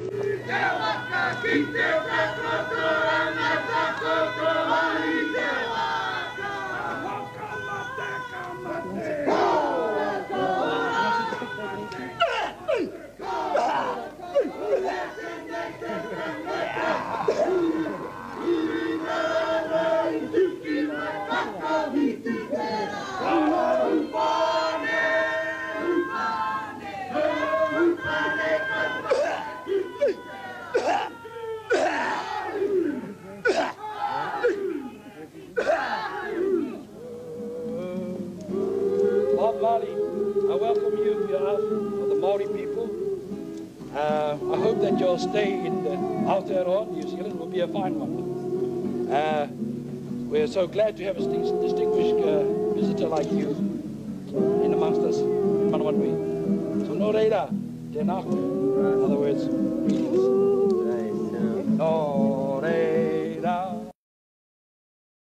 Bob Marley, I welcome you behalf of the Maori people. Uh, I hope that your stay in the Aotearoa, New Zealand, will be a fine one. Uh, we're so glad to have a distinguished uh, visitor like you in amongst us in. So no reira, words,